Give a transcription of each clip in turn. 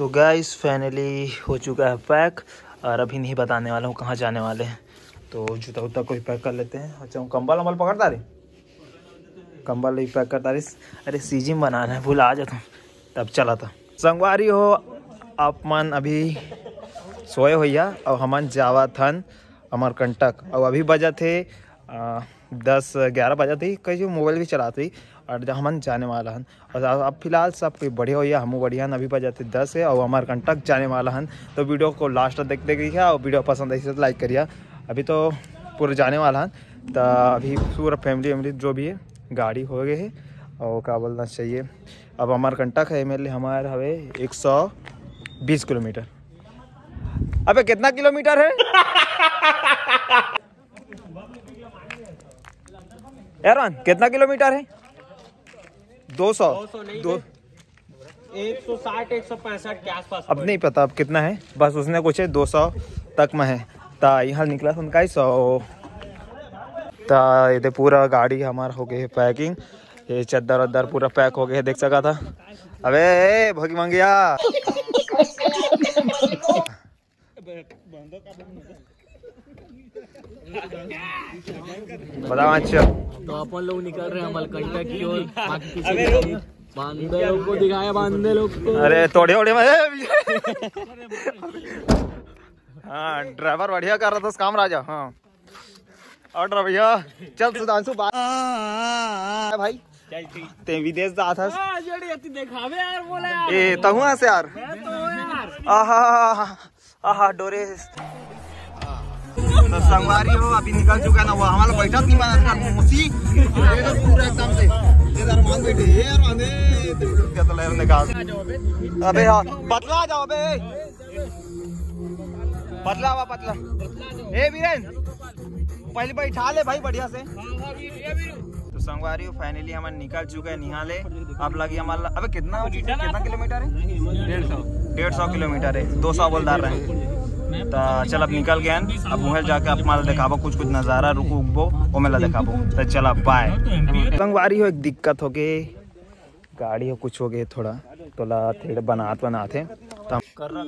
तो gas finally हो चुका है पैक और अभी नहीं बताने वाला हूँ कहाँ जाने वाले हैं। तो जूता उता कोई पैक कर लेते हैं। अच्छा कंबल वम्बल पकड़ता रही कंबल ही पैक करता रही अरे सीजिम बनाना है भूल आ जाता हूँ। तब चला था। संगवारी हो आप मन अभी सोए होइया और हमन जावा थन अमरकंटक और अभी बजा थे आ, दस ग्यारह बजा थी। कहीं मोबाइल भी चलाती और हमन जाने वाला हन। और अब फ़िलहाल सब कोई बढ़िया होइया हम बढ़िया अभी बजा थे दस है, और हमारे कंटक जाने वाला हन। तो वीडियो को लास्ट देख देखिए और वीडियो पसंद आई तो लाइक करिए। अभी तो पूरे जाने वाला हन। तो अभी पूरा फैमिली वैमिली जो भी है, गाड़ी हो गए है, और क्या बोलना चाहिए। अब हमारे कंटक है लिए हमारे हवे एक सौ बीस किलोमीटर। अबे कितना किलोमीटर है? एरवन कितना किलोमीटर है? दो सौ? दो एक सौ साठ एक सौ पैंसठ के आसपास अब नहीं पता अब कितना है। बस उसने कुछ है दो सौ तक में है। ता यहाँ निकला था उनका ही सौ। ता ये पूरा गाड़ी हमारा हो गई है पैकिंग। ये चद्दर वद्दर पूरा पैक हो गया है देख सका था। अबे ए, भोगी मंगिया। बताओ अच्छा तो अपन लोग निकल रहे हैं अमलकंटक की ओर। बाकी किसी को नहीं। बांदे लोग को दिखाया बांदे लोग को। अरे थोड़े थोड़े में हाँ ड्राइवर बढ़िया कर रहा था काम राजा। हाँ। और भैया चल सुधांशु बात। भाई। ते विदेश जा था। दिखावे यार बोला यार। ए तहुआ से यार। तो यार। आहा आहा डोरे। तो संगवारी हो, अभी निकल चुका है ना, वो हमारा बैठा नहीं था मुसी देखो पूरा एकदम से मान माने तो निकाल अबे हाँ पतला जाओ, अबे। पतला हुआ, पतला। ए, वीरेन, पहले बैठा ले भाई, बढ़िया से। तो संगवारी हो फाइनली हम निकल चुके हैं निहाले। अब लगी हमारा अबे कितना कितना किलोमीटर है? डेढ़ सौ। डेढ़ सौ किलोमीटर है, दो सौ बोलदार रहे। तो चल अब निकल गए अब वहाँ जाके आप माला दिखाबो कुछ कुछ नज़ारा रुक उकबो वो मेला दिखाबो तो चल अब बाय संगवारी हो एक दिक्कत हो गई। गाड़ी हो कुछ हो गए थोड़ा तोला थोड़ा बनात बनाते तो हम कर रहा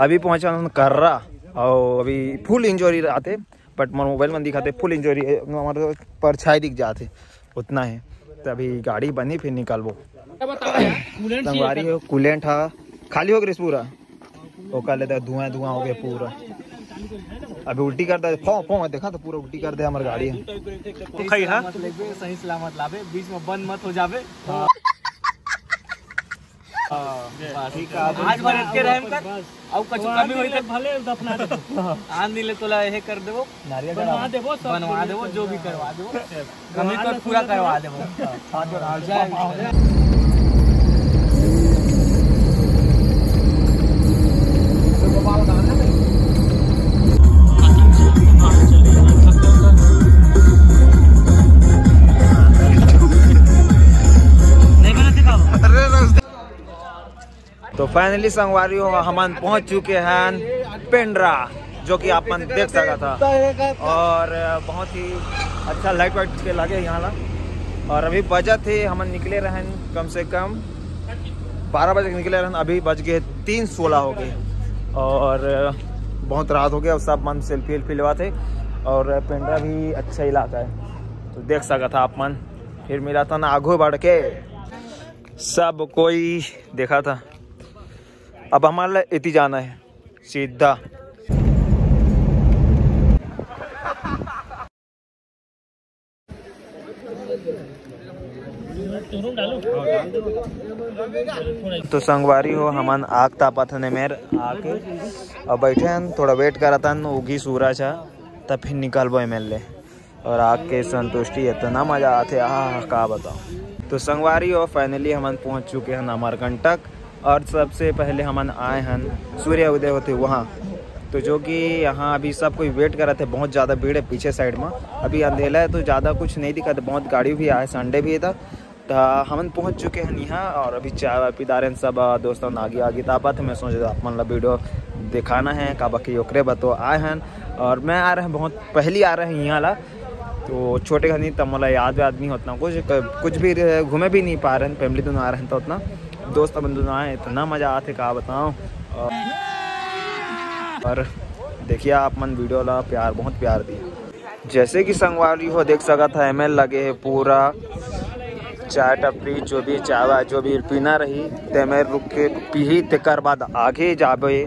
अभी पहुँचा हम कर रहा और अभी फुल इंजोरी आते बट मोर मोबाइल में दिखाते फुल इंजोरी हमारे परछाई दिख जाते उतना है। तो अभी गाड़ी बनी फिर निकालबो संगवारी हो कूलेंट हा खाली हो गई पूरा? वो कर लेते धुआँ धुआँ हो गया पूरा अभी उल्टी करता है फो फो देखा तो पूरा उल्टी कर दे हमारी गाड़ी तो खई हा सही सलामत लावे बीच में बंद मत हो जावे ठीक है आज भर के रहम कर अब कुछ कमी होई तक भले दफना दे आन दिले तोला यही कर देबो बनवा देबो बनवा देबो जो भी करवा देबो कमी तो पूरा करवा देबो तो फाइनली संगवारी हम पहुँच चुके हैं पेंड्रा, जो कि आप देख सका था। और बहुत ही अच्छा लाइट वाइट के लगे यहाँ ला। और अभी बजा थे, हम निकले रहन कम से कम बारह बजे निकले रहन, अभी बज गए तीन सोलह हो गए। और बहुत रात हो गया और सब मन सेल्फी वेल्फी लेवाते और पेंड्रा भी अच्छा इलाका है। तो देख सका था आप मन। फिर मिला था ना आगो बढ़ के। सब कोई देखा था। अब हमारा इति जाना है सीधा तो संगवारी हो हमन आग तापा था मेर आके और बैठे हैं थोड़ा वेट करा था उगी सूरज है तब फिर निकल निकलबो एम और आग के संतुष्टि इतना मज़ा आते आ का बताओ तो संगवारी हो फाइनली हमन पहुँच चुके हैं अमरकंटक और सबसे पहले हम आए हैं सूर्य उदय होते वहाँ। तो जो कि यहाँ अभी सब कोई वेट कर रहे थे, बहुत ज़्यादा भीड़ है पीछे साइड में। अभी अंधेला है तो ज़्यादा कुछ नहीं दिखा था, बहुत गाड़ी भी आए संडे भी था। तो हम पहुँच चुके हैं यहाँ और अभी चाय वाय पिता रहे सब, दोस्तों आगे आगे तापा थे मैं सोच मतलब वीडियो दिखाना है का बाकी ओकरे बतो आए हैं। और मैं आ रहे हैं, बहुत पहली आ रहे हैं यहाँ ला तो छोटे घर नहीं तब मतलब याद व्याद नहीं होता, कुछ कुछ भी घूमे भी नहीं पा रहे हैं फैमिली दोनों आ रहे हैं तो उतना। दोस्त बंधु आए इतना मज़ा आते कहा बताऊँ। और, देखिए आप मन वीडियो ला प्यार बहुत प्यार दिया। जैसे कि संगवारी हो देख सका था एम लगे है पूरा चाय टपरी जो भी चाय वाय जो भी पीना रही ते में रुक के पी तकर बाद आगे जाबे।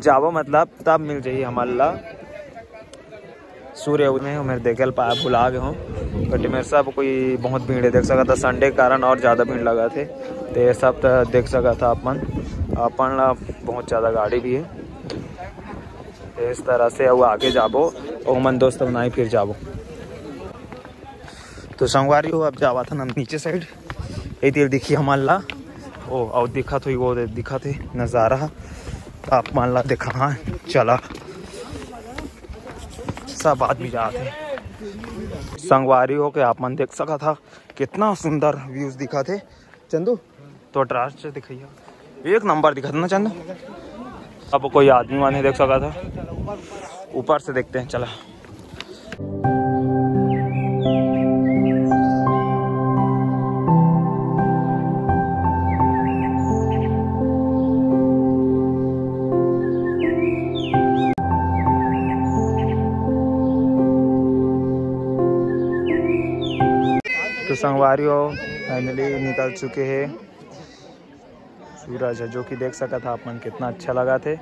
जाबो मतलब तब मिल जाइए हमारा सूर्य में मेरे देखे पाया भुला गए हूँ। बट मेरे सब कोई बहुत भीड़ है, देख सका था संडे के कारण और ज़्यादा भीड़ लगा थे। तो सब तो देख सका था अपन। अपन बहुत ज़्यादा गाड़ी भी है। तो इस तरह से वो आगे जाबो, और मन दोस्त बनाई फिर जाबो। तो संगवारी हो अब जावा था नीचे साइड। ये तीर दिखी हमारा ओ, और दिखा तो वो दिखा थे नज़ारा। आप मान ला देखा हाँ चला। सब आदमी जाते संगवारी हो। के आप मन देख सका था, कितना सुंदर व्यूज़ दिखा थे। चंदू तो ट्रास्ट दिखाइए। एक नंबर दिखा था ना चंदू। अब कोई आदमी वाने देख सका था। ऊपर से देखते हैं, चला। संगवारियों फाइनली निकल चुके हैं। सूरज है जो कि देख सका था अपन कितना अच्छा लगा थे।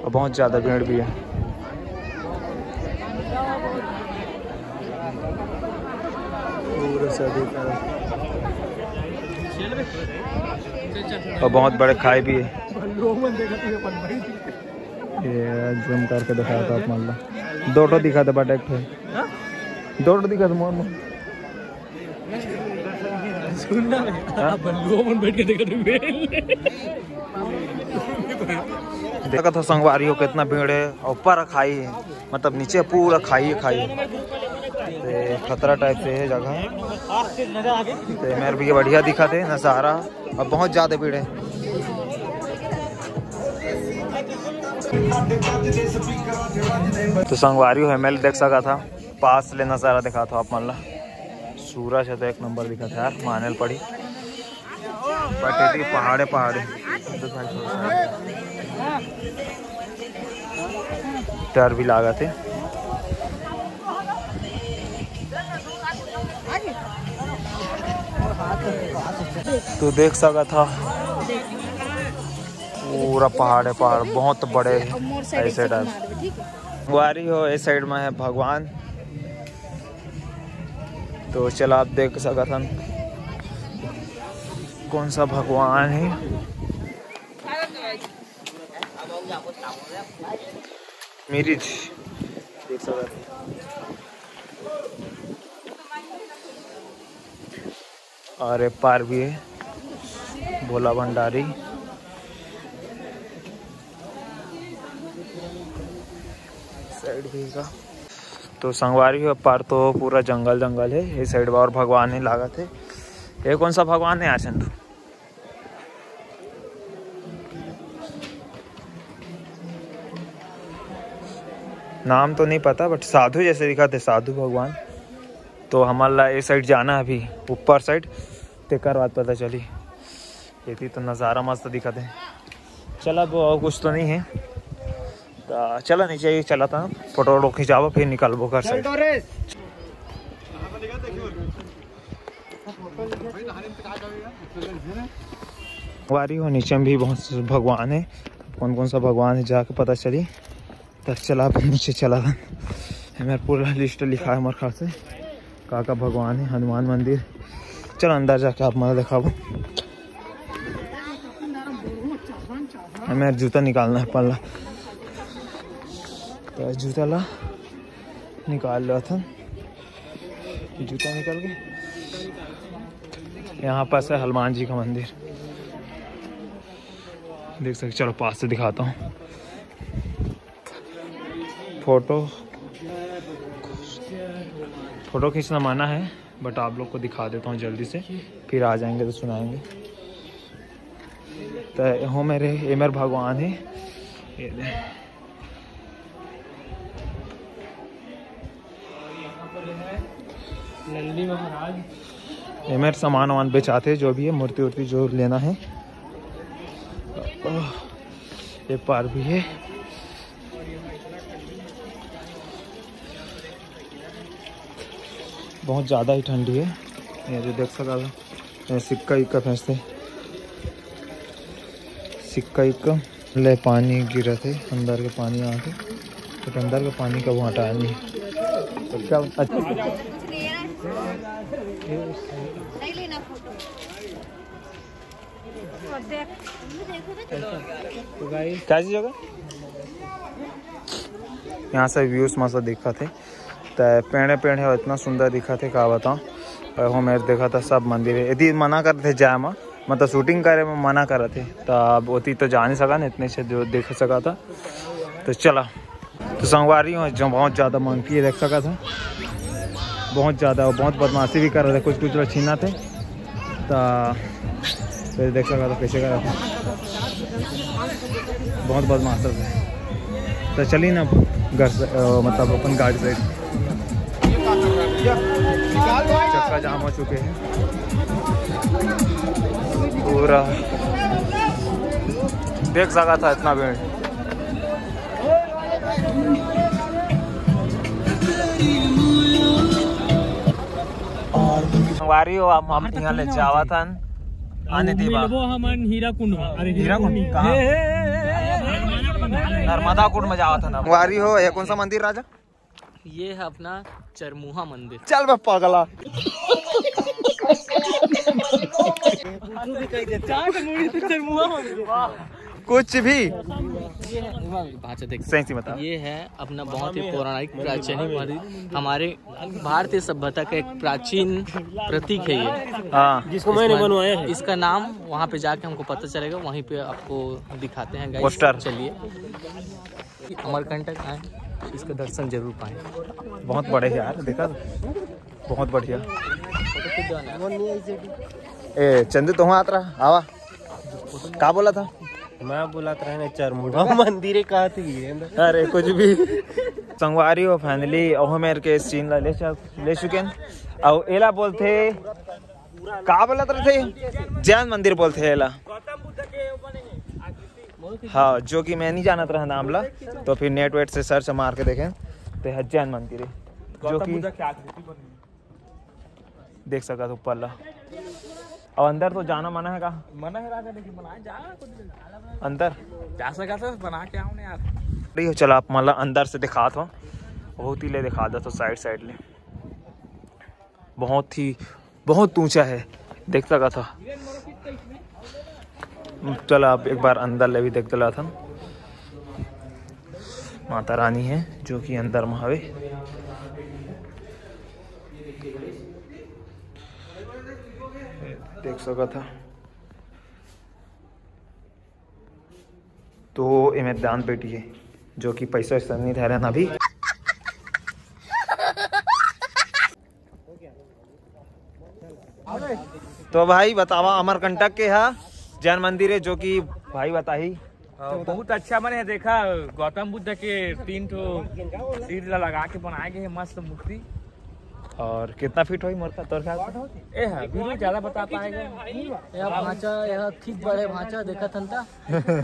और बहुत ज़्यादा भीड़ भी है। और बहुत बड़े खाई भी है। ये जूम करके दिखाया था आप मान लो दो दिखा था बट एक दो तो दिखा था मोर मोर। देखा था संगवारी हो कितना भीड़ है ऊपर खाई है मतलब नीचे पूरा खाई है खाई ते खतरा टाइप से है जगह। ते मेरे भी बढ़िया दिखा थे नज़ारा। और बहुत ज़्यादा भीड़ है। तो संगवारी हो एम देख सका था। पास ले नज़ारा दिखा था आप मान ला सूरज है तो एक नंबर दिखा था यार मानेल पड़ी। बट ये पहाड़े पहाड़े। डर भी लागा थे। तो देख सका था। पूरा पहाड़ है, पहाड़, बहुत बड़े ऐसे टाइप वारी हो, इस साइड में है, भगवान। तो चल आप देख सका था कौन सा भगवान है। मेरी देख सका और एक पार भी है। भोला भंडारी। साइड भी का तो संगवारी है पार तो पूरा जंगल जंगल है ये साइड और भगवान ही लागत है। ये कौन सा भगवान है, आचंद? नाम तो नहीं पता बट साधु जैसे दिखा थे साधु भगवान। तो हमारा ये साइड जाना अभी, ऊपर साइड तेकर बात पता चली। ये तो नज़ारा मस्त दिखा थे चला अब और कुछ तो नहीं है। तो चला नीचे ही चला था। फ़ोटो वोटो खिंचाबो फिर निकालबो घर से। वारी हो नीचे में भी बहुत से भगवान है। कौन कौन सा भगवान है जाके पता चली। तब चला अब नीचे चला। था मेरा पूरा लिस्ट लिखा है हमारे खास से। का का भगवान है हनुमान मंदिर। चलो अंदर जाके आप मैं दिखाबो हमें जूता निकालना है पल्ला तो जूता ला, निकाल रहा था जूता निकल के। यहाँ पास है हनुमान जी का मंदिर। देख सकते, चलो पास से दिखाता हूँ। फ़ोटो। फ़ोटो खींचना माना है बट आप लोग को दिखा देता हूँ जल्दी से। फिर आ जाएँगे तो सुनाएँगे। तो हो मेरे ये मेरे भगवान है। ये मेरे सामान वामान बेचाते जो भी है, मूर्ति उर्ति जो लेना है। ये पार भी है। बहुत ज़्यादा ही ठंडी है। ये जो देख सका ये सिक्का इक्का फेंसते सिक्का इक्का ले, पानी गिरा थे, अंदर के पानी आ के तो अंदर का पानी का वो हटाया नहीं। अच्छा नहीं लेना फ़ोटो और तो चीज़ होगा यहाँ से व्यूज़ मस्त दिखा थे। तो पेड़े पेड़ है इतना सुंदर दिखा थे का बताऊँ। हो मेरे देखा था, सब मंदिर है। यदि मना कर थे जाए में। मतलब शूटिंग करे में मना कर थे। तो अब होती तो जा नहीं सका ना, इतने से जो देख सका था। तो चला। तो संगवारी हूँ जो बहुत ज़्यादा मंकी है, देख सका था। बहुत ज़्यादा बहुत बदमाशी भी कर रहे थे। कुछ कुछ लोग छीना थे। तो फिर देख सका था कैसे कर रहा था। बहुत बदमाश थे। तो चलिए ना घर से मतलब अपन गाड़ी से। चक्का जाम हो चुके हैं। पूरा। देख सका था इतना भीड़ वारी हो हम हम यहाँ ले जावा था आने दी बात वो हमन हीरा कुंड अरे हीरा कुंड कहाँ नर्मदा कुंड में जावा था ना वारी हो ये कौन सा मंदिर राजा ये है अपना चरमुहा मंदिर चल बे पागला चरमुहा मंदिर कुछ भी। सही सी बता ये है अपना बहुत ही पौराणिक प्राचीन हमारे भारतीय सभ्यता का एक प्राचीन प्रतीक है ये। हाँ। जिसको मैंने बनवाया है। इसका नाम वहाँ पे जाके हमको पता चलेगा वहीं पे आपको दिखाते हैं। पोस्टर। चलिए। अमरकंटक आए इसका दर्शन ज़रूर पाए। बहुत बड़े यार देखा? बहुत बढ़िया। ए चंदू तो वहाँ रहा? आवा। का बोला था? मैं बोला था ना चरमुड़ा मंदिर कहा थी अरे कुछ भी। संगवारी हो फाइनली ओहो मेरे के सीन ला ले चुक- ले चुके हैं। और एला बोलते का बोलत रहे थे जैन मंदिर बोलते हैं एला। हाँ जो कि मैं नहीं जानत रहा नाम ला। तो फिर नेट वेट से सर्च मार के देखें। तो है जैन मंदिर। है जो कि देख सका ऊपर ला और अंदर तो जाना मना है का मना है राजा लेकिन बनाए? जा कुछ अंदर। जा सका था बना के आओ यार? रही हो चलो आप मतलब अंदर से दिखा दो बहुत ही ले दिखा दो तो साइड साइड ले। बहुत ही बहुत ऊँचा है। देख सका था। चलो आप एक बार अंदर ले भी देख दिला था माता रानी है जो कि अंदर में देख सका था। तो इमे दान पेटी है, जो कि पैसा वैसा नहीं ठहरा ना अभी। तो भाई बतावा अमरकंटक के है जैन मंदिर है, जो कि भाई बताही। बहुत अच्छा है, देखा, गौतम बुद्ध के तीन ठो लगा के बनाए गए मस्त मूर्ति। और कितना फीट हुई मोर का तोर ख्याल ए है वीडियो ज़्यादा बता पाएगा। यह भांचा यह ठीक बड़े भांचा देखा थन ता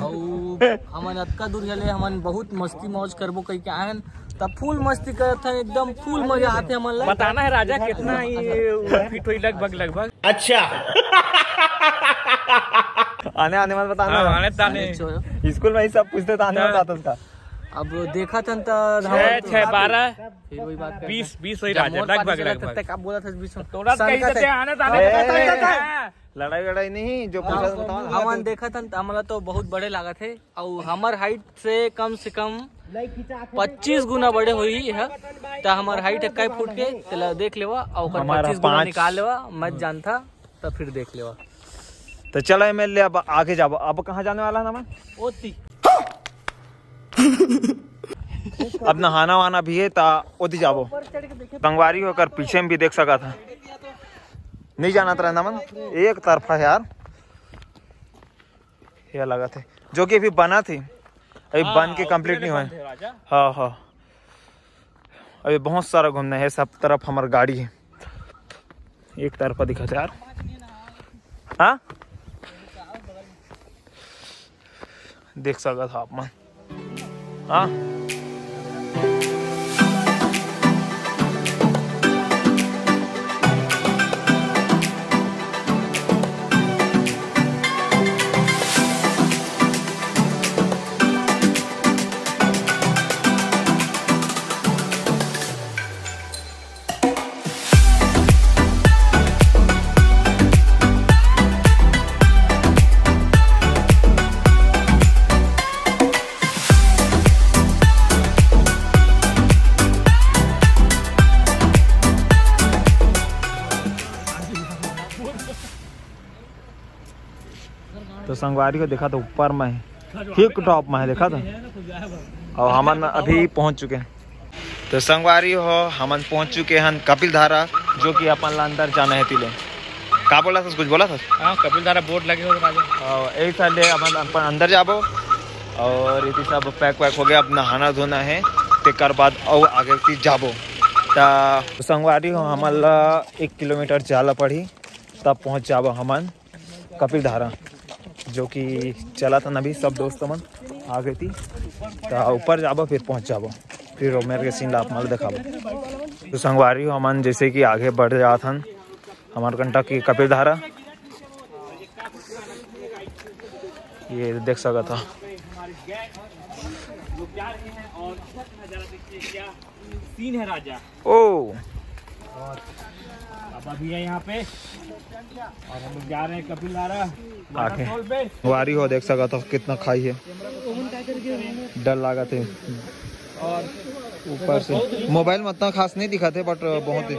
और हमन अतका दूर चले हमन बहुत मस्ती मौज करबो कई के आहन तब फुल मस्ती करत हन एकदम फुल मज़ा आते हमन ला। बताना है राजा कितना ये फिट हुई लगभग लगभग। आने आने मत बताना। आने ताने। स्कूल में ही सब पूछते तो आने मत आता उसका। अब देखा था तो छह बारह। फिर वही बात बीस बीस वही लगभग लगभग। आप बोला था बीस में। थोड़ा आने ए, लड़ाई वड़ाई नहीं जो ना। हमन देखा था तो हमारा तो बहुत बड़े लागत है और हमार हाइट से कम से कम पच्चीस गुना बड़े हुई है। तो हमार हाइट इक्कीस फुट के चला देख लेवा और पच्चीस गुना निकाल लेवा मत जानता तो फिर देख लेवा। तो चलो एम एल अब आगे जाओ। अब कहाँ जाने वाला है ना ओती। अब नहाना वाना भी है ता ओदी जाबो संगवारी होकर पीछे में भी देख सका था। नहीं जाना था नमन एक तरफा यार। ये लगा थे। जो कि अभी बना थी अभी बन के कंप्लीट नहीं हुए। हाँ हाँ अभी बहुत सारा घूमना है सब तरफ़ हमारी गाड़ी है। एक तरफा दिखा था यार। हाँ? देख सका था आप मन। हाँ संगवारी को देखा तो ऊपर में है। ठीक टॉप में है देखा था और हमन अभी पहुँच चुके हैं। तो संगवारी हो हमन पहुँच चुके हैं कपिल धारा जो कि अपन ला अंदर जाना है तिले का बोला था कुछ बोला था? हाँ कपिल धारा बोर्ड लगे हो और एक साल अपन अपन अंदर जाबो। और ये सब पैक वैक हो गया अब नहाना धोना है। तेकर बाद और आगे की जाबो। तो संगवारी हो हमन ला एक किलोमीटर जाला पड़ी तब पहुँच जाबो हमन कपिल धारा। जो कि चला था अभी सब दोस्त मन आ गई थी। तो ऊपर जाबो फिर पहुँच जाबो। फिर मेरे के सीन ला आप माल दिखाबो। तो संगवारी हो हमन जैसे कि आगे बढ़ जात हन हमार कंटा की कपिल धारा। ये देख सका था। सीन है राजा। ओ! अब अभी है यहाँ पे। और हम लोग जा रहे हैं कपिल पे वारी हो देख सका था कितना खाई है। डर लगा थे। और ऊपर से। मोबाइल में उतना खास नहीं दिखा थे बट बहुत ही।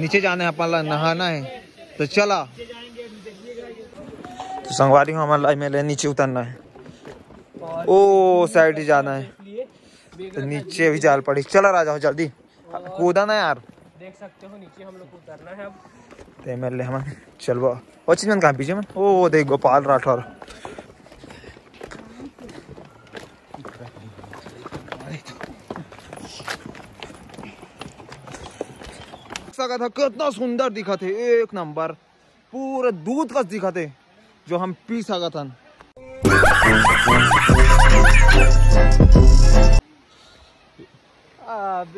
नीचे? जाना है अपन नहाना है। तो चला। तो संगवारी को हमारा में ले नीचे उतरना है। ओ साइड ही जाना है। तो नीचे भी जाल पड़ी। चला राजा हो जल्दी। कूदा ना यार। देख सकते हो नीचे हम लोग उतरना है अब। ते ए हम चलबो ओ चीज़ में कहाँ पीछे में? ओ देख, गोपाल राठौर। था, कितना सुंदर दिखा थे एक नंबर। पूरे दूध का दिखा थे जो हम पी सका था। अब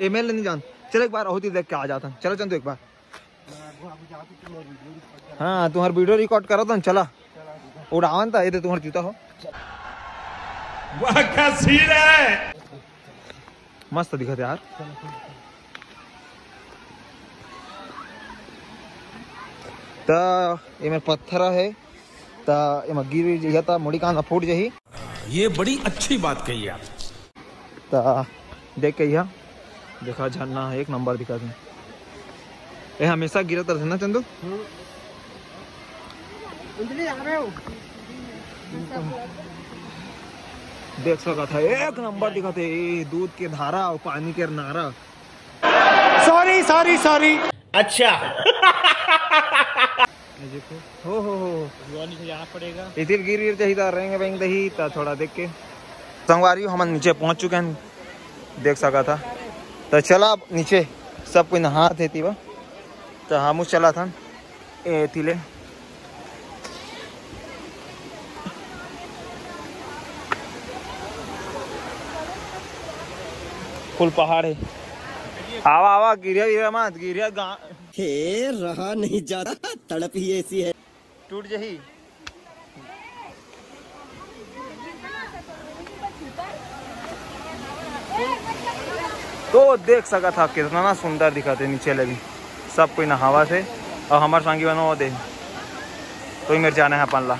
एम एल नहीं जान। चल एक बार होती देख के आ जाता चलो चल तू एक बार। हाँ तुम्हारा वीडियो रिकॉर्ड करा था चला। उड़ावन था ये तो तुम्हारा जूता हो। वह क्या सीन है? मस्त दिखा यार। तो एमे पत्थर है। तो एमे गिर जइहा तो मुड़ी कान फूट जही ये बड़ी अच्छी बात कही आप तो देख के यहाँ। देखा झरना एक नंबर दिखा थे ये हमेशा गिरत रहते ना चंदू? देख सका था एक नंबर दिखा थे। दूध के धारा और पानी के नारा। सॉरी सॉरी सॉरी अच्छा। देखो हो। हो हो नीचे जाना पड़ेगा। इधर गिर गिर चाहिए रहेंगे बैंक दही तो थोड़ा देख के। संगवारी हम नीचे पहुँच चुके हैं देख सका था। तो चला अब नीचे सब कोई नहा थे थी वह तो हम चला था। ए थिले फुल पहाड़ है। आवा आवा गिरिया गिरिया मत गिरिया गाँव हे रहा नहीं जाता। तड़प ही ऐसी है। टूट जही तो देख सका था कितना ना सुंदर दिखा थे नीचे लगी। सब कोई नहावा से और हमारे संगी बनो वो दे। तो ही मेरे जाना है अपन ला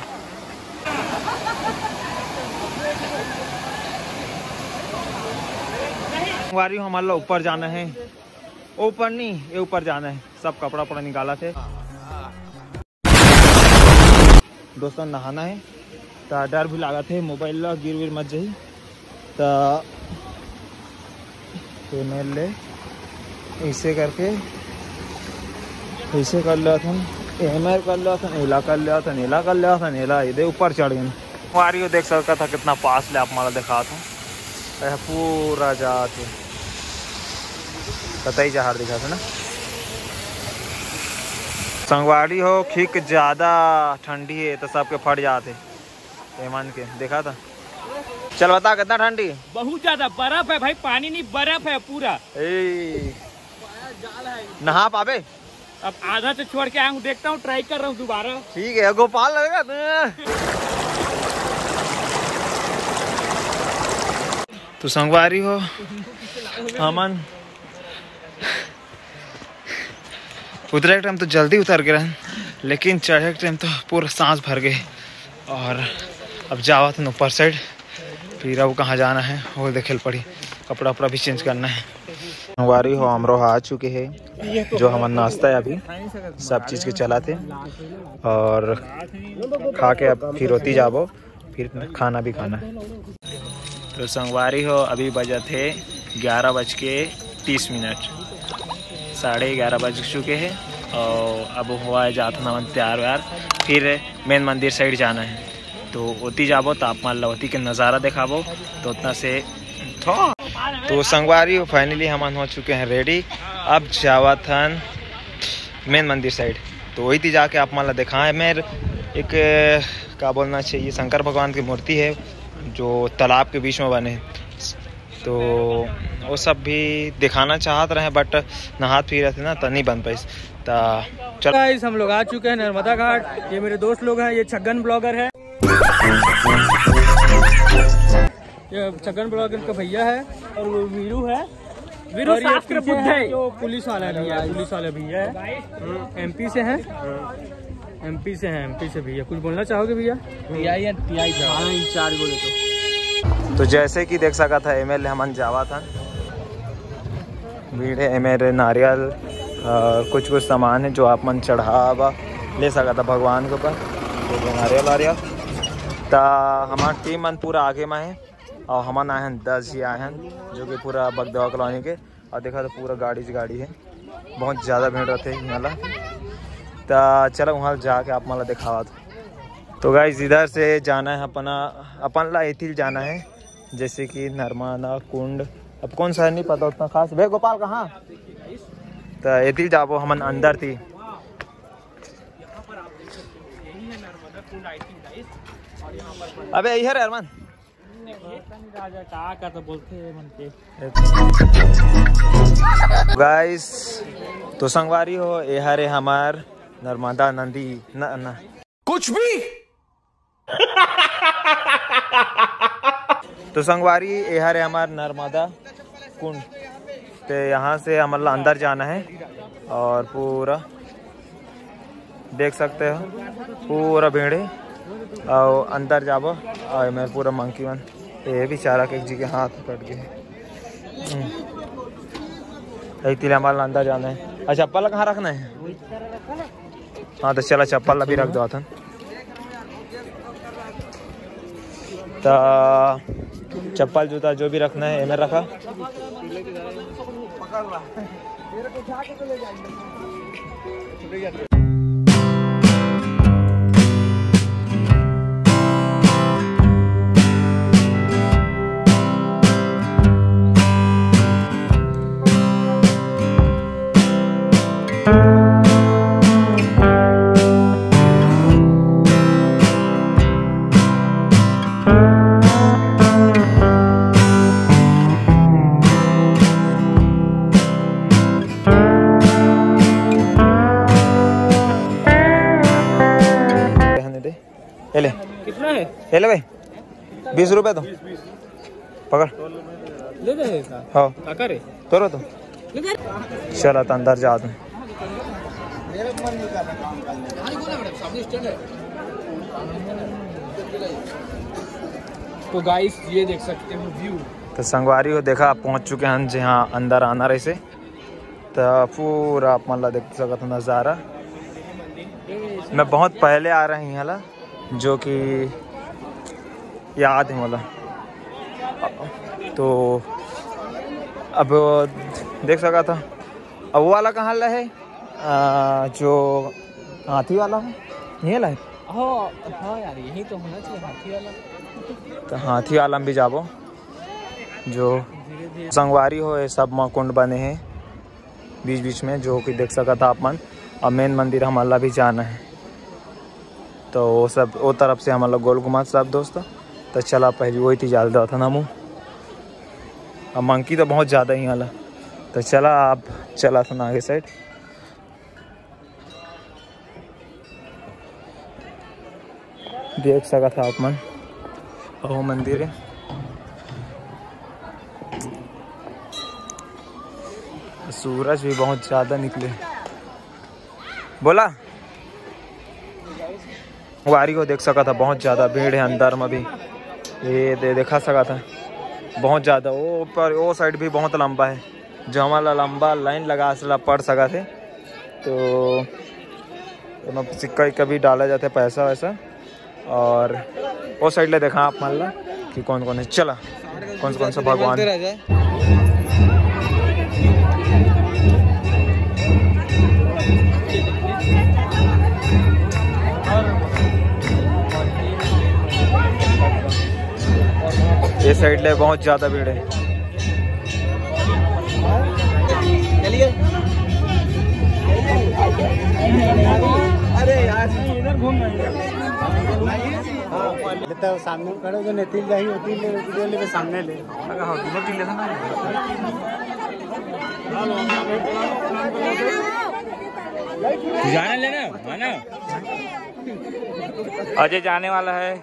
वारी हमारे ऊपर जाना है। ऊपर नहीं, ये ऊपर जाना है। सब कपड़ा उपड़ा निकाला थे। दोस्तों, नहाना है। तो डर भी लगा थे, मोबाइल ला, गिर विर मत जाही तो तो मैं ले। ऐसे करके, ऐसे कर लिया था। एम कर लिया था, नीला कर लिया था, नीला कर लिया था, नीला। इधर ऊपर चढ़ गए वारियो देख सकता था कितना पास ले आप, मारा दिखा था। पूरा जाते कतई जहार दिखा था ना। संगवाड़ी हो खिक ज़्यादा ठंडी है तो सबके फट जाते। हेमंत के देखा था? चल बता कितना ठंडी? बहुत ज़्यादा बर्फ़ है भाई पानी नहीं बर्फ़ है पूरा। ए नहा पावे अब आधा से छोड़ के आया हूँ देखता हूँ ट्राई कर रहा हूँ दोबारा। ठीक है गोपाल लगेगा तो तो संगवारी हो अमन उतरे के टाइम तो जल्दी उतर गए लेकिन चढ़े के टाइम तो पूरा सांस भर गए। और अब जावा था ऊपर साइड फिर अब कहाँ जाना है वो देखे पड़ी। कपड़ा वपड़ा भी चेंज करना है। संगवारी हो हमरो आ चुके हैं जो हमारा नाश्ता है अभी सब चीज़ के चला थे और खा के अब फिर होती जाबो फिर खाना भी खाना है। तो संगवारी हो अभी बजा थे ग्यारह बज के तीस मिनट। साढ़े ग्यारह बज चुके हैं और अब हुआ है जात नमन तैयार व्यार। फिर मेन मंदिर साइड जाना है। तो ओती जाबो तो आप मान के नज़ारा दिखाबो। तो उतना से तो संगवारी फाइनली हम हो चुके हैं रेडी अब जावाथन मेन मंदिर साइड। तो वही थी जाके आप मान लो दिखाएँ। मेरे एक, क्या बोलना चाहिए, शंकर भगवान की मूर्ति है, जो तालाब के बीच में बने। तो वो सब भी दिखाना चाहत रहे बट नहात फिर थे ना तो नहीं बन पाई। तो चल। गाइस हम लोग आ चुके हैं नर्मदा घाट। ये मेरे दोस्त लोग हैं ये छगन ब्लॉगर है। ये छगन ब्लॉगर का भैया है और वो वीरू है। वीरू और ये पीछे है जो पुलिस वाला भैया है पुलिस वाला भैया है। एमपी से हैं। एमपी से हैं एमपी से भैया। कुछ बोलना चाहोगे भैया? टीआई टीआई इंचार्ज बोले तो। तो जैसे कि देख सका था, एम एल हमन जावा था। भीड़ है मेरे नारियल और कुछ कुछ सामान है जो आप मन चढ़ावा ले सका था भगवान के ऊपर। तो नारियल वारियल तो हमारा टीम मन पूरा आगे में है, और हमन आए हैं, दस ही आए हैं, जो कि पूरा बगदवा कॉलोनी के। और देखा तो पूरा गाड़ी से गाड़ी है। बहुत ज़्यादा भीड़ रहते हैं यहाँ तो चलो वहाँ जाके आप माला दिखावा तो गाइज़ इधर से जाना है अपना, अपन ला एथिल जाना है। जैसे कि नर्मदा कुंड। अब कौन सा है? नहीं पता उतना खास। भे गोपाल कहाँ? तो एथिल जाबो हमन अंदर थी। अबे इधर है अरमान। गाइस तो संगवारी हो ये हरे हमार नर्मदा नदी। न, न। कुछ भी। तो संगवारी ये हरे हमार नर्मदा कुंड। तो यहाँ से हमारा अंदर जाना है और पूरा देख सकते हो, पूरा भीड़। और अंदर जाबो। और मैं पूरा मंकी मन ये बेचारा के जी के हाथ कट गए इसलिए हमारा अंदर जाना है। अच्छा चप्पल कहाँ रखना है? हाँ तो चला चप्पल अभी रख दो तो चप्पल जूता जो भी रखना है इन्हें रखा। रहने बीस रुपए तो। पकड़। ले दे हाँ। करे तोरो तो चल तो अंदर जा तू। तो गाइस ये देख सकते हो व्यू तो संगवारी हो देखा पहुँच चुके हैं जहाँ अंदर आना रहे से। तो पूरा आप मतलब देख सकत हो नज़ारा। मैं बहुत पहले आ रहा हूँ यहाँ जो कि याद है मला तो अब देख सका था। अब वो वाला कहाँ ला है? आ, जो हाथी वाला है। ये ला है? हाँ हाँ यार यही तो होना चाहिए हाथी वाला। तो हाथी वाला में भी जाबो। जो संगवारी हो ये सब माँ कुंड बने हैं। बीच बीच में जो कि देख सका था आप मन और मेन मंदिर हमारा भी जाना है। तो वो सब वो तरफ़ से हमारा गोल घुमा सब दोस्तों। तो चला पहले वही थी ज़्यादा था ना अब मंकी तो बहुत ज़्यादा ही वाला तो चला आप, चला था ना आगे साइड। देख सका था आप मन। वो मंदिर है। सूरज भी बहुत ज़्यादा निकले। बोला? वारी को देख सका था, बहुत ज़्यादा भीड़ है अंदर में भी। ये दे देखा सका था। बहुत ज़्यादा। वो ऊपर वो साइड भी बहुत लंबा है। जो हमारा लंबा लाइन लगा सला पड़ सका थे। तो सिक्का विक्का भी डाला जाता है पैसा वैसा। और वो साइड ले देखा आप मान ला कि कौन कौन है। चला। कौन कौन सा भगवान। ये साइड ले बहुत ज़्यादा भीड़ है। अरे तो सामने खड़े जो नेतिल जाही होती ले वीडियो ले सामने ले। जाने लेना है ना अजय जाने वाला है।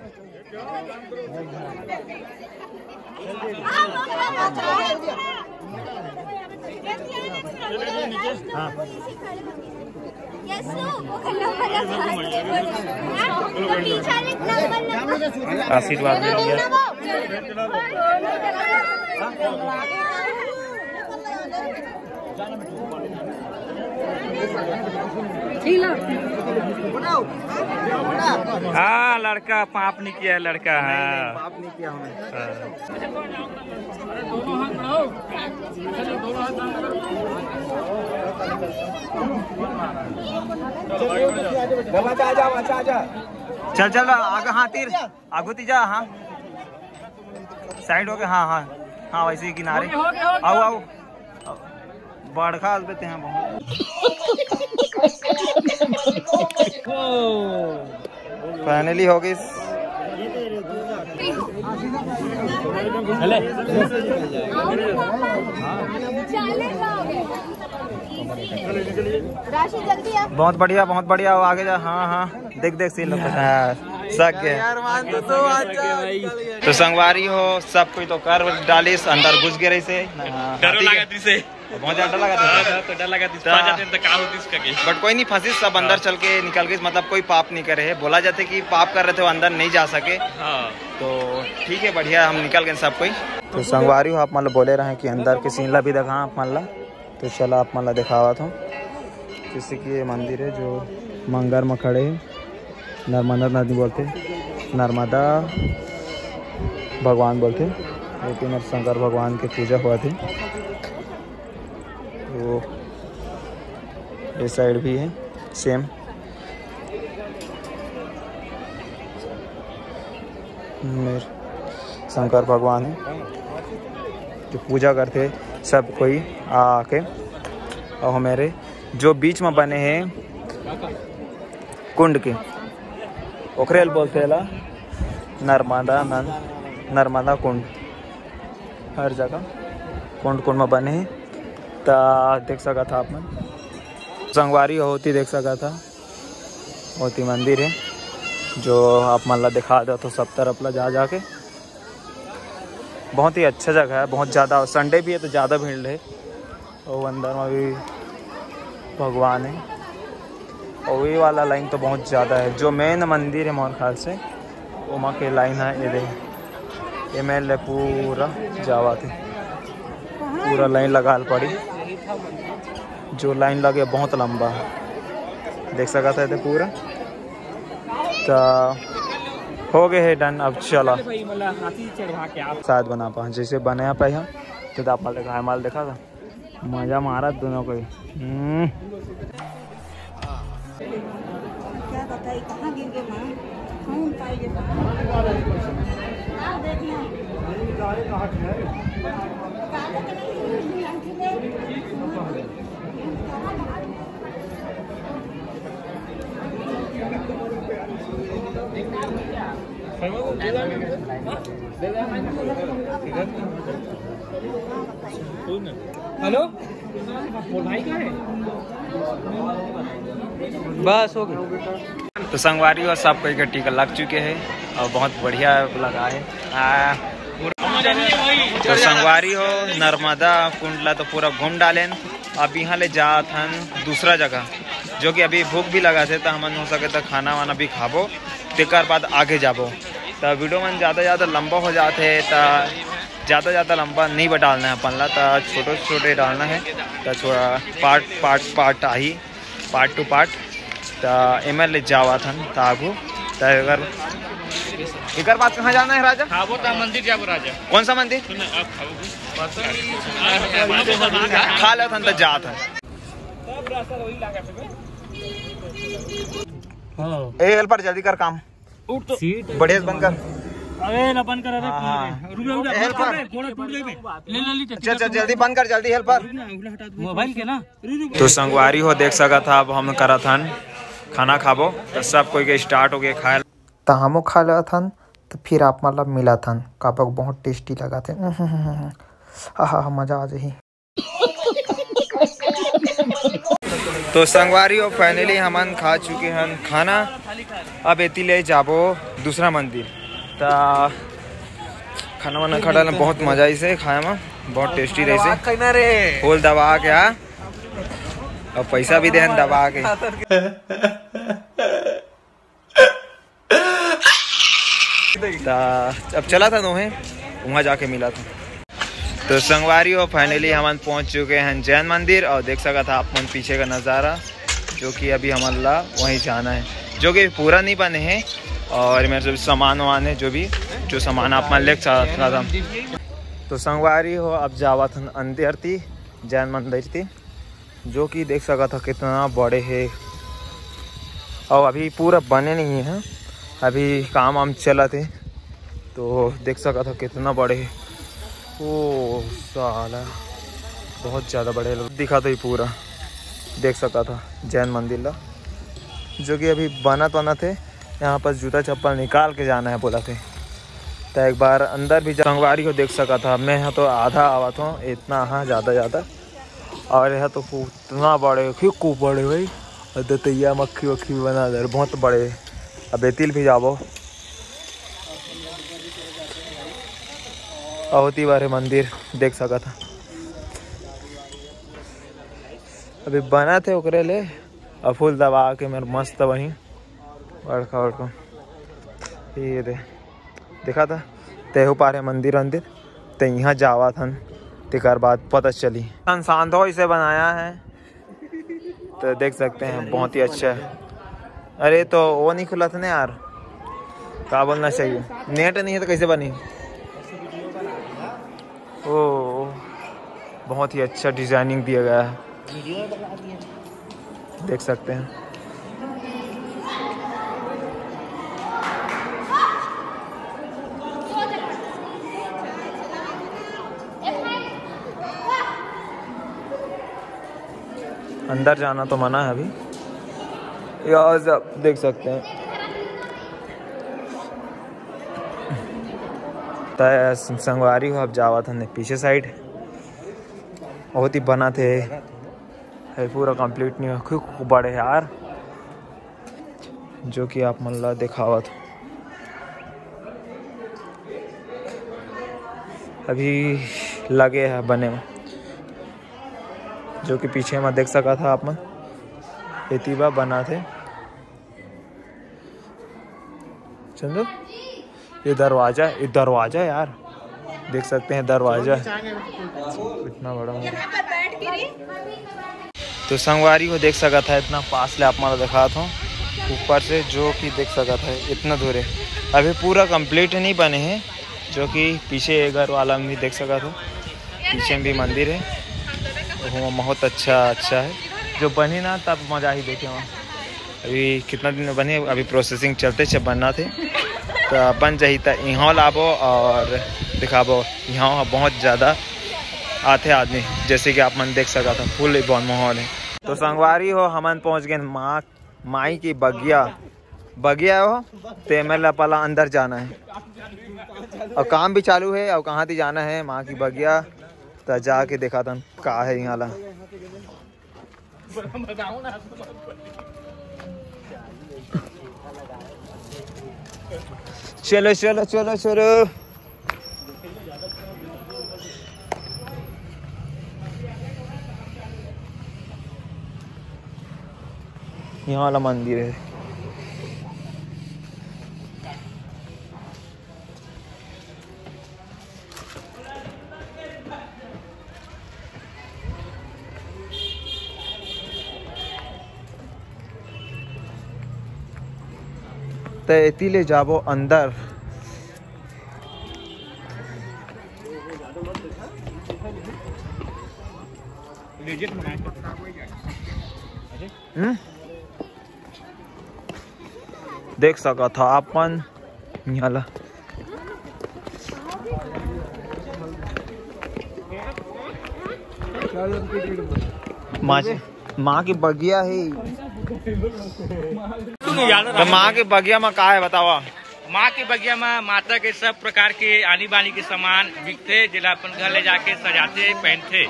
आशीर्वाद हाँ लड़का पाप नहीं किया है लड़का हाँ। पाप नहीं किया हमें हाँ। चल चल आगे हाँ तीर। आगू तीजा हाँ। साइड हो गए हाँ हाँ। हाँ वैसे ही किनारे। आओ आओ। बड़खा देते हैं बहुत। फाइनली हो गई राशि जल्दी आ बहुत बढ़िया बहुत बढ़िया। वो आगे जा हाँ हाँ। देख देख सीन हाँ तो संगवारी हो सब कोई तो कर डालिस अंदर घुस गए रही से डर लगा से बहुत ज़्यादा लगा था तो डर लगा ता- पाँच जाते तो का होती इसका के। बट कोई नहीं फंसी सब अंदर चल के निकल गई मतलब कोई पाप नहीं करे है। बोला जाते कि पाप कर रहे थे वो अंदर नहीं जा सके। हाँ। तो ठीक है बढ़िया हम निकल गए सब कोई। तो संगवारी हो आप मतलब बोले रहे कि अंदर के सीनला भी देखा आप मान ला तो चला आप मान ला दिखावा था जैसे कि ये मंदिर है जो मंगर में खड़े हैं। नर्मदा नदी बोलते नर्मदा भगवान बोलते लेकिन अब शंकर भगवान की पूजा हुआ थी। तो ये साइड भी है सेम मेरे शंकर भगवान है। जो पूजा करते सब कोई आके, और हमारे जो बीच में बने हैं, कुंड के। ओखरेल बोलते हैं ला, नर्मदा नर्मदा कुंड। हर जगह कुंड कुंड में बने हैं। तो देख सका था आप मन संगवारी होती देख सका था। होती मंदिर है, जो आप मन ला दिखा दो तो सब तरफ़ ला जा जाके। बहुत ही अच्छा जगह है, बहुत ज़्यादा संडे भी है तो ज़्यादा भीड़ है। और अंदर में भी भगवान है। और वही वाला लाइन तो बहुत ज़्यादा है, जो मेन मंदिर है मोहन ख्याल से वो माँ के लाइन है ये देख। ये मेन ले पूरा जावा थे। पूरा लाइन लगा पड़ी। जो लाइन लगे बहुत लंबा है। देख सका था पूरा? तो हो गए है डन अब चला। शायद बना पा जैसे बने यहाँ पे यहाँ तो माल देखा है माल देखा था। मज़ा मारा दोनों को ही हम्म, क्या बताई कहाँ गिर गए माँ कौन पाई देखना हेलो? बस, हो गया तो संगवारी और सब कोई का टीका लग चुके हैं और बहुत बढ़िया लगा है। तो संगवारी हो, नर्मदा, कुंडला तो पूरा घूम डालें। अब यहाँ ले हन दूसरा जगह, जो कि अभी भूख भी लगा थे तो हम हो सके तो खाना वाना भी खाबो। तेकर बाद आगे जाबो तो वीडियो मन ज़्यादा ज़्यादा लंबा हो जाते है तो ज़्यादा ज़्यादा लंबा नहीं बटालना है अपन ला तो छोटे छोटे डालना है तो थोड़ा part part part I part two part तो एम एल जावा था तो आगू तो अगर एकर बाद कहाँ जाना है राजा खाबो ता मंदिर जाबो राजा कौन सा मंदिर खा लो था तो जात है ए हेल्पर जल्दी कर काम। उठ तो। बढ़िया बंद कर। अरे ना बंद कर हाँ, हाँ। रुक रुक रुक हेल्पर फ़ोन टूट गई ले ले ली चल चल जल्दी बंद कर जल्दी हेल्पर मोबाइल के ना। तो संगवारी हो देख सका था अब हम करा था खाना खाबो तो सब कोई के स्टार्ट हो गए खाए तो हमो खा लिया था तो फिर आप मतलब मिला था कापक बहुत टेस्टी लगा थे। हाँ हाँ मज़ा आ जाही। तो संगवारी और फाइनली हमन खा चुके हैं खाना। अब एती ले जाबो दूसरा मंदिर। तो खाना वाना खा डाले बहुत मज़ा इसे खाए में बहुत टेस्टी रहे से फूल दबा के आ और पैसा भी देहन दबा के। अब चला था दोहे वहाँ जाके मिला था। तो संगवारी और फाइनली हम पहुँच चुके हैं जैन मंदिर और देख सका था आप मन पीछे का नज़ारा, जो कि अभी हमारा वहीं जाना है। जो कि पूरा नहीं बने हैं और मेरे जो सामान वामान है, जो भी, जो सामान आप मन ले था। तो संगवारी हो, अब जावा था अंदर थी, जैन मंदिर थी, जो कि देख सका था कितना बड़े है। और अभी पूरा बने नहीं है। अभी काम वाम चला थे तो देख सका था कितना बड़े है। ओ साला। बहुत ज़्यादा बड़े लोग। दिखा तो ये पूरा। देख सका था, जैन मंदिर ला। जो कि अभी बना तो थे, यहाँ पर जूता चप्पल निकाल के जाना है बोला थे। तो एक बार अंदर भी संगवारी को देख सका था। मैं यहाँ तो आधा आवा था, इतना हाँ ज़्यादा ज़्यादा। और यहाँ तो इतना बड़े, क्यों खूब बड़े भाई? और दतैया मक्खी वक्खी बना दे, बहुत बड़े। अब बेतिल भी जाबो अहोती बारे मंदिर देख सका था। अभी बना थे ओकरे ले, और फूल दबा के मेरे मस्त वहीं बड़का बड़का। ये दे, देखा था? तेहू पारे मंदिर वंदिर तो यहाँ जावा था तेकर बाद पता चली। सांधो इसे बनाया है। तो देख सकते हैं, बहुत ही अच्छा है। अरे तो वो नहीं खुला था ना यार? क्या बोलना चाहिए? नेट नहीं है तो कैसे बनी? ओ, बहुत ही अच्छा डिज़ाइनिंग दिया गया है। देख सकते हैं। अंदर जाना तो मना है अभी। आप देख सकते हैं। तय संगवारी हो, अब जावा था पीछे साइड। बहुत ही बना थे। है पूरा कंप्लीट नहीं हुआ। खूब बड़े यार। जो कि आप मन ला दिखावा था। अभी लगे है बने में जो कि पीछे में देख सका था आप मन। एतिबा बना थे। चंदू ये दरवाज़ा ये दरवाज़ा यार। देख सकते हैं दरवाज़ा। इतना बड़ा तो संगवारी को देख सका था इतना पास ले आप मारा दिखा था। ऊपर से जो कि देख सका था इतना दूर है। अभी पूरा कंप्लीट नहीं बने हैं जो कि पीछे घर वाला में भी देख सका था। पीछे में भी मंदिर है। वहाँ बहुत अच्छा अच्छा है। जो बने ना तब मज़ा ही देखे वहाँ। अभी कितना दिन में बने अभी प्रोसेसिंग चलते छे बनना थे। तो बन जाही तो यहाँ लाबो और दिखाबो यहाँ बहुत ज़्यादा आते आदमी, जैसे कि आप मन देख सका था, फुल बहुत माहौल है। तो संगवारी हो, हमन पहुँच गए माँ, माई की बगिया। बगिया हो, ते में पला अंदर जाना है। और काम भी चालू है, और कहाँ थी जाना है, माँ की बगिया। तो जाके देखा था का है यहाँ ला। चलो चलो चलो चलो। यहाँ वाला मंदिर है। इती ले अंदर। हम्म? देख सका था अपन। यहाँ माँ की बगिया है। तो माँ के बगिया में का है बतावा माँ के बगिया में माता के सब प्रकार के आनी बानी के सामान बिकते जिला अपन घर ले जाके सजाते पहनते।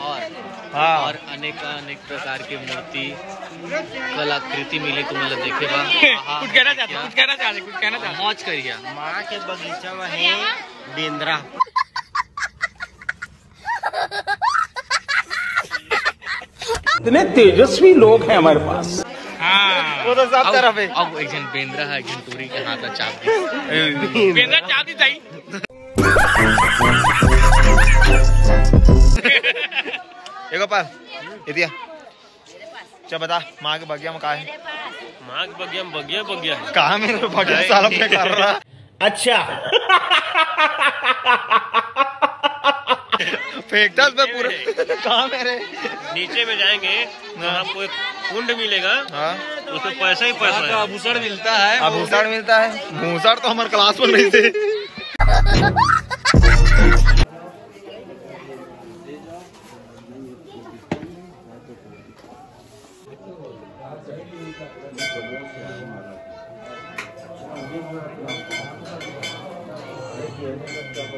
हाँ। और अनेक अनेक प्रकार के मूर्ति कलाकृति मिली तुम्हाला देखे बा। कुछ कहना चाहते कुछ कहना चाहते कुछ कहना चाहते मौज करिया। माँ के बगीचा में है बेंद्रा। इतने तेजस्वी लोग हैं हमारे पास। तो सब तरफ़ है। अब एक जन बेंद्रा है एक जन टूरी के हाथ में चाप दी बेंद्रा इतिया चल बता माँ के बगिया में का है? माँ के बगिया में बगिया बगिया कहा मेरे बगिया साला पे कर रहा? अच्छा। फेंकता पे पूरे। कहा मेरे नीचे में जाएँगे। तो आपको एक कुंड मिलेगा। हाँ। उसमें पैसा ही पैसा है। आभूषण मिलता है। आभूषण मिलता है। भूषण तो हमारे क्लास में नहीं थे।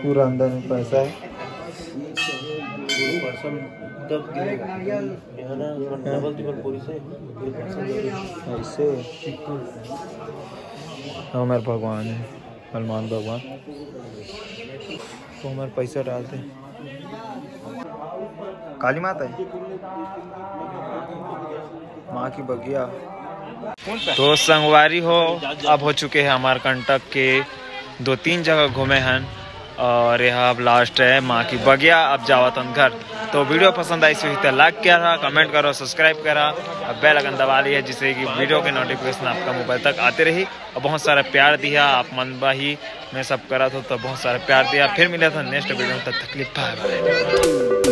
पूरा अंदर में पैसा है। ऐसे। हमारे भगवान है हनुमान भगवान। तो हमारे पैसा डालते काली माता है। माँ की बगिया। तो संगवारी हो अब हो चुके हैं हमारे कंटक के दो तीन जगह घूमे हैं। और यह अब लास्ट है माँ की बगिया। अब जावा तुम घर। तो वीडियो पसंद आई सी लाइक करा कमेंट करो सब्सक्राइब करा। और बेल आइकन दबा लिया, जिससे कि वीडियो के नोटिफिकेशन आपका मोबाइल तक आते रही। और बहुत सारा प्यार दिया, आप मन बाही मैं सब करा था तो बहुत सारा प्यार दिया। फिर मिला था नेक्स्ट वीडियो तब तकलीफ़ बाय